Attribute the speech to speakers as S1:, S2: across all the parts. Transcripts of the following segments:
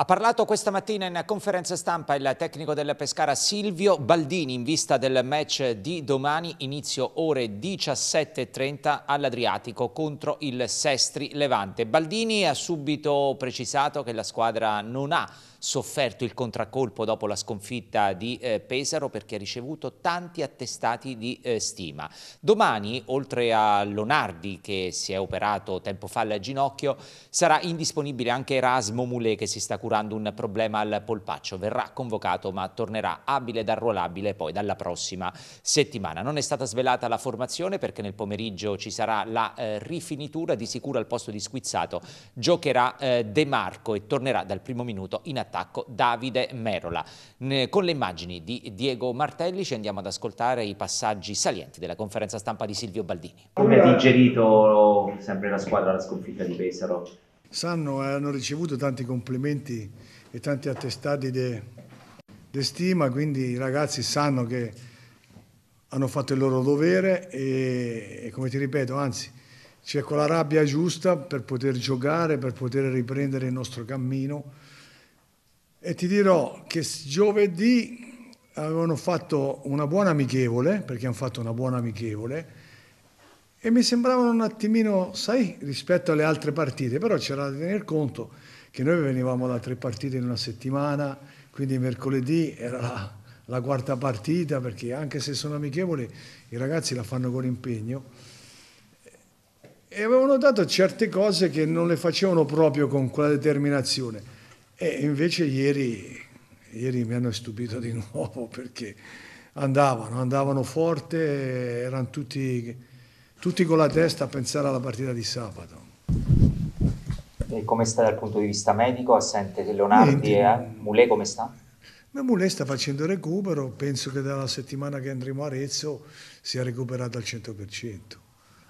S1: Ha parlato questa mattina in conferenza stampa il tecnico del Pescara Silvio Baldini in vista del match di domani, inizio ore 17.30 all'Adriatico contro il Sestri Levante. Baldini ha subito precisato che la squadra non ha sofferto il contraccolpo dopo la sconfitta di eh, Pesaro perché ha ricevuto tanti attestati di eh, stima. Domani, oltre a Lonardi che si è operato tempo fa al ginocchio, sarà indisponibile anche Erasmo Moulet che si sta curando un problema al polpaccio. Verrà convocato ma tornerà abile ed arruolabile poi dalla prossima settimana. Non è stata svelata la formazione perché nel pomeriggio ci sarà la eh, rifinitura, di sicuro al posto di Squizzato giocherà eh, De Marco e tornerà dal primo minuto in attacco Davide Merola. Con le immagini di Diego Martelli ci andiamo ad ascoltare i passaggi salienti della conferenza stampa di Silvio Baldini.
S2: Come ha digerito sempre la squadra la sconfitta di Pesaro?
S3: Sanno, eh, hanno ricevuto tanti complimenti e tanti attestati di stima, quindi i ragazzi sanno che hanno fatto il loro dovere e, e come ti ripeto, anzi, c'è quella rabbia giusta per poter giocare, per poter riprendere il nostro cammino. E ti dirò che giovedì avevano fatto una buona amichevole, perché hanno fatto una buona amichevole, e mi sembravano un attimino, sai, rispetto alle altre partite, però c'era da tener conto che noi venivamo da tre partite in una settimana, quindi mercoledì era la, la quarta partita, perché anche se sono amichevoli i ragazzi la fanno con impegno, e avevano notato certe cose che non le facevano proprio con quella determinazione. E invece ieri, ieri mi hanno stupito di nuovo perché andavano, andavano forte, erano tutti, tutti con la testa a pensare alla partita di sabato.
S2: E come sta dal punto di vista medico? Assente Leonardi e eh? Moulet come sta?
S3: Ma Moulet sta facendo recupero, penso che dalla settimana che andremo a Arezzo sia recuperato al 100%.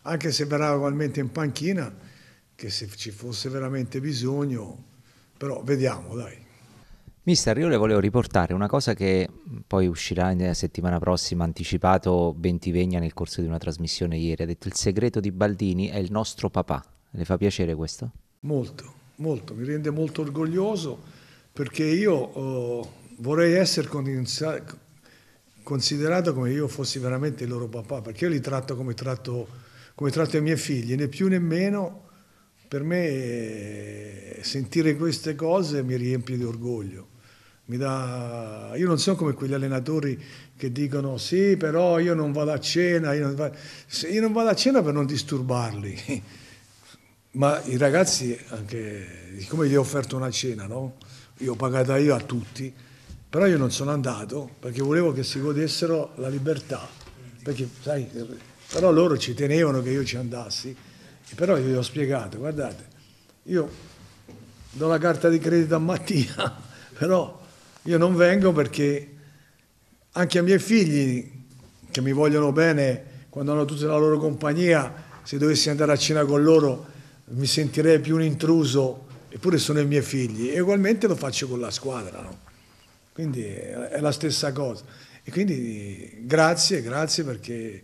S3: Anche se verrà ugualmente in panchina, che se ci fosse veramente bisogno però vediamo, dai.
S1: Mister, io le volevo riportare una cosa che poi uscirà nella settimana prossima, anticipato Bentivegna nel corso di una trasmissione ieri. Ha detto il segreto di Baldini è il nostro papà. Le fa piacere questo?
S3: Molto, molto. Mi rende molto orgoglioso perché io oh, vorrei essere considerato come io fossi veramente il loro papà, perché io li tratto come tratto, come tratto i miei figli, né più né meno per me sentire queste cose mi riempie di orgoglio. Dà... Io non sono come quegli allenatori che dicono sì, però io non vado a cena, io non vado, io non vado a cena per non disturbarli. Ma i ragazzi, anche siccome gli ho offerto una cena, no? io ho pagata io a tutti, però io non sono andato perché volevo che si godessero la libertà. Perché, sai, però loro ci tenevano che io ci andassi però io gli ho spiegato, guardate, io do la carta di credito a Mattia, però io non vengo perché anche a miei figli, che mi vogliono bene, quando hanno tutta la loro compagnia, se dovessi andare a cena con loro mi sentirei più un intruso, eppure sono i miei figli, e ugualmente lo faccio con la squadra, no? Quindi è la stessa cosa. E quindi grazie, grazie perché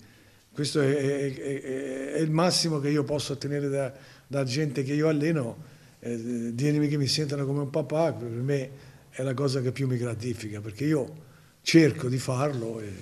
S3: questo è, è, è, il massimo che io posso ottenere da, da gente che io alleno, eh, dirmi che mi sentono come un papà, per me è la cosa che più mi gratifica, perché io cerco di farlo e,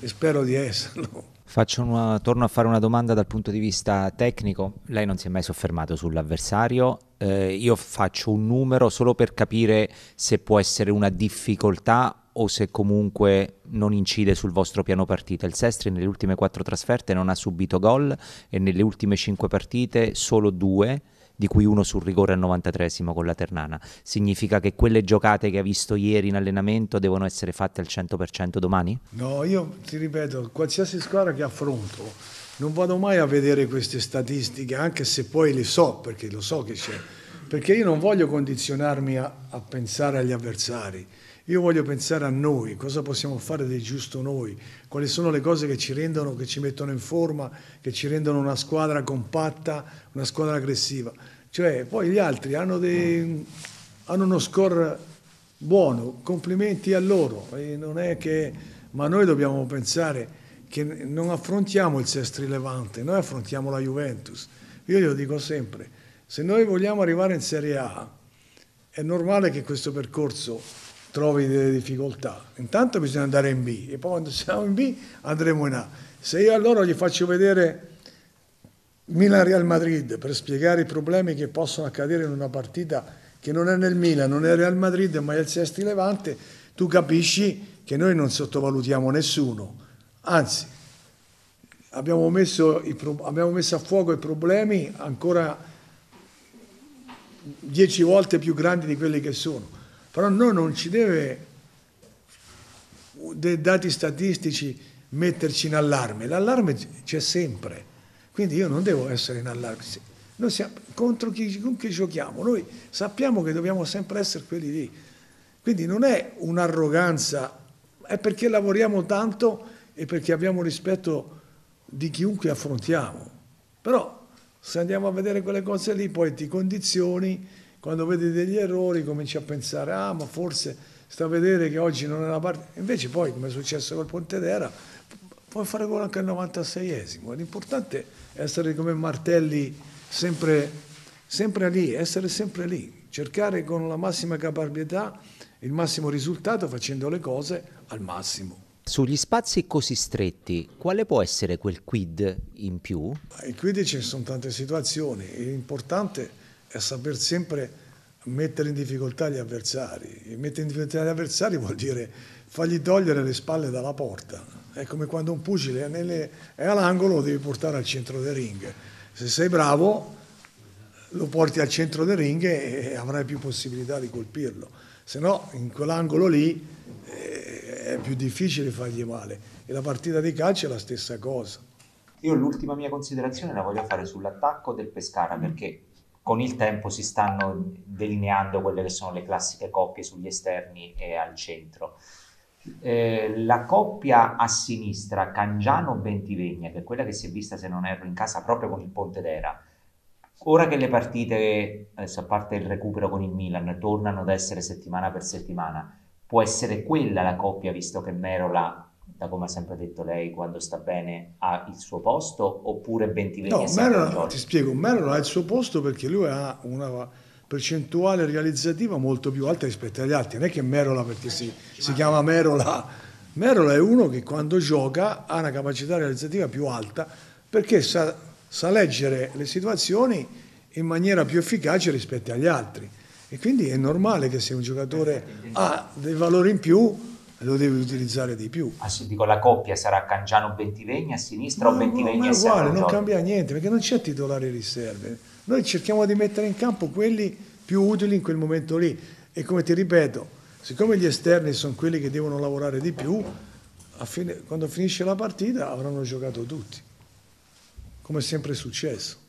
S3: e spero di esserlo.
S1: Una, torno a fare una domanda dal punto di vista tecnico. Lei non si è mai soffermato sull'avversario. Eh, io faccio un numero solo per capire se può essere una difficoltà o se comunque non incide sul vostro piano partita. Il Sestri nelle ultime quattro trasferte non ha subito gol e nelle ultime cinque partite solo due, di cui uno sul rigore al 93 con la Ternana. Significa che quelle giocate che ha visto ieri in allenamento devono essere fatte al 100% domani?
S3: No, io ti ripeto, qualsiasi squadra che affronto non vado mai a vedere queste statistiche, anche se poi le so, perché lo so che c'è, perché io non voglio condizionarmi a, a pensare agli avversari io voglio pensare a noi, cosa possiamo fare di giusto noi, quali sono le cose che ci rendono, che ci mettono in forma, che ci rendono una squadra compatta, una squadra aggressiva. Cioè, poi gli altri hanno, dei, hanno uno score buono, complimenti a loro, che, ma noi dobbiamo pensare che non affrontiamo il Sestri Levante, noi affrontiamo la Juventus. Io glielo dico sempre, se noi vogliamo arrivare in Serie A, è normale che questo percorso trovi delle difficoltà. Intanto bisogna andare in B e poi quando siamo in B andremo in A. Se io allora gli faccio vedere Milan-Real Madrid per spiegare i problemi che possono accadere in una partita che non è nel Milan, non è Real Madrid, ma è il Sesti Levante, tu capisci che noi non sottovalutiamo nessuno. Anzi, abbiamo messo, i, abbiamo messo a fuoco i problemi ancora dieci volte più grandi di quelli che sono. Però noi non ci deve, dei dati statistici, metterci in allarme. L'allarme c'è sempre, quindi io non devo essere in allarme. Noi siamo contro chi, con chi giochiamo, noi sappiamo che dobbiamo sempre essere quelli lì. Quindi non è un'arroganza, è perché lavoriamo tanto e perché abbiamo rispetto di chiunque affrontiamo. Però se andiamo a vedere quelle cose lì, poi ti condizioni, quando vedi degli errori cominci a pensare, ah ma forse sta a vedere che oggi non è una parte... Invece poi, come è successo col Pontedera, puoi fare quello anche al 96esimo. L'importante è essere come martelli sempre, sempre lì, essere sempre lì, cercare con la massima caparbietà il massimo risultato facendo le cose al massimo.
S4: Sugli spazi così stretti, quale può essere quel quid in più?
S3: Il quid ci sono tante situazioni, l'importante è saper sempre mettere in difficoltà gli avversari. E mettere in difficoltà gli avversari vuol dire fargli togliere le spalle dalla porta. È come quando un pugile è, nelle, è all'angolo lo devi portare al centro del ring. Se sei bravo lo porti al centro del ring e avrai più possibilità di colpirlo. Se no in quell'angolo lì è più difficile fargli male. E la partita di calcio è la stessa cosa.
S1: Io l'ultima mia considerazione la voglio fare sull'attacco del Pescara perché con il tempo si stanno delineando quelle che sono le classiche coppie sugli esterni e al centro. Eh, la coppia a sinistra Cangiano-Bentivegna, che è quella che si è vista se non erro in casa proprio con il Ponte d'Era, ora che le partite, adesso a parte il recupero con il Milan, tornano ad essere settimana per settimana, può essere quella la coppia, visto che Merola, da come ha sempre detto lei, quando sta bene ha il suo posto, oppure Bentiveglia
S3: No, Merola, ti spiego, Merola ha il suo posto perché lui ha una percentuale realizzativa molto più alta rispetto agli altri. Non è che Merola, perché si, si chiama Merola, Merola è uno che quando gioca ha una capacità realizzativa più alta perché sa, sa leggere le situazioni in maniera più efficace rispetto agli altri. E quindi è normale che se un giocatore ha dei valori in più lo deve utilizzare di più.
S1: Ah, dico la coppia sarà Cangiano-Bentivegna a sinistra no, o Bentivegna
S3: a sinistra? È uguale, non cambia niente perché non c'è titolare riserve. Noi cerchiamo di mettere in campo quelli più utili in quel momento lì. E come ti ripeto, siccome gli esterni sono quelli che devono lavorare di più, fine, quando finisce la partita avranno giocato tutti, come è sempre successo.